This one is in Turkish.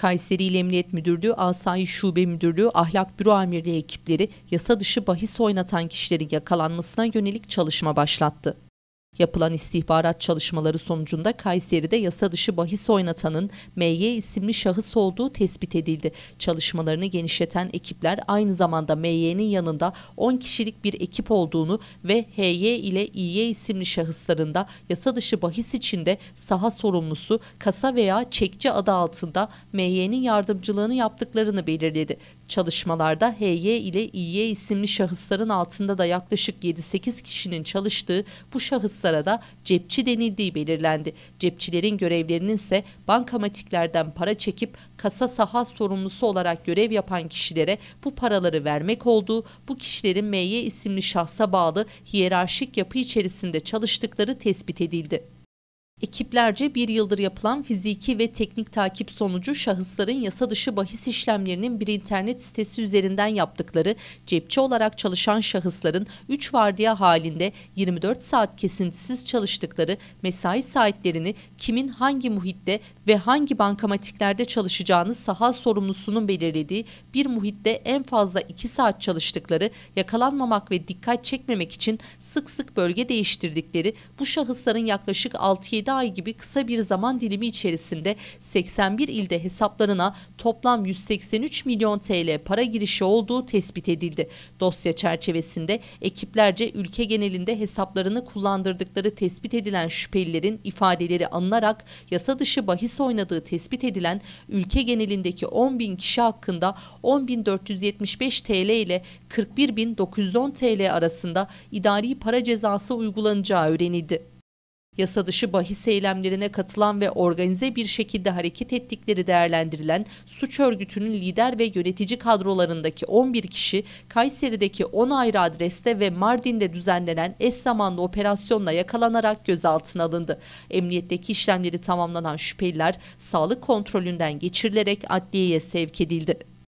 Kayseri İl Emniyet Müdürlüğü, Asayiş Şube Müdürlüğü, Ahlak Büro Amirliği ekipleri yasa dışı bahis oynatan kişilerin yakalanmasına yönelik çalışma başlattı. Yapılan istihbarat çalışmaları sonucunda Kayseri'de yasa dışı bahis oynatanın MY isimli şahıs olduğu tespit edildi. Çalışmalarını genişleten ekipler aynı zamanda MY'nin yanında 10 kişilik bir ekip olduğunu ve HY ile İY isimli şahısların da yasa dışı bahis içinde saha sorumlusu, kasa veya çekçi adı altında MY'nin yardımcılığını yaptıklarını belirledi. Çalışmalarda HY ile İY isimli şahısların altında da yaklaşık 7-8 kişinin çalıştığı bu şahıslara da cepçi denildiği belirlendi. Cepçilerin görevlerinin ise bankamatiklerden para çekip kasa saha sorumlusu olarak görev yapan kişilere bu paraları vermek olduğu, bu kişilerin MY isimli şahsa bağlı hiyerarşik yapı içerisinde çalıştıkları tespit edildi. Ekiplerce bir yıldır yapılan fiziki ve teknik takip sonucu şahısların yasa dışı bahis işlemlerinin bir internet sitesi üzerinden yaptıkları cepçi olarak çalışan şahısların 3 vardiya halinde 24 saat kesintisiz çalıştıkları mesai saatlerini kimin hangi muhitte ve hangi bankamatiklerde çalışacağını saha sorumlusunun belirlediği bir muhitte en fazla 2 saat çalıştıkları, yakalanmamak ve dikkat çekmemek için sık sık bölge değiştirdikleri bu şahısların yaklaşık 6-7 ay gibi kısa bir zaman dilimi içerisinde 81 ilde hesaplarına toplam 183 milyon TL para girişi olduğu tespit edildi. Dosya çerçevesinde ekiplerce ülke genelinde hesaplarını kullandırdıkları tespit edilen şüphelilerin ifadeleri alınarak yasa dışı bahis oynadığı tespit edilen ülke genelindeki 10 bin kişi hakkında 10.475 TL ile 41.910 TL arasında idari para cezası uygulanacağı öğrenildi. Yasa dışı bahis eylemlerine katılan ve organize bir şekilde hareket ettikleri değerlendirilen suç örgütünün lider ve yönetici kadrolarındaki 11 kişi Kayseri'deki 10 ayrı adreste ve Mardin'de düzenlenen eş zamanlı operasyonla yakalanarak gözaltına alındı. Emniyetteki işlemleri tamamlanan şüpheliler sağlık kontrolünden geçirilerek adliyeye sevk edildi.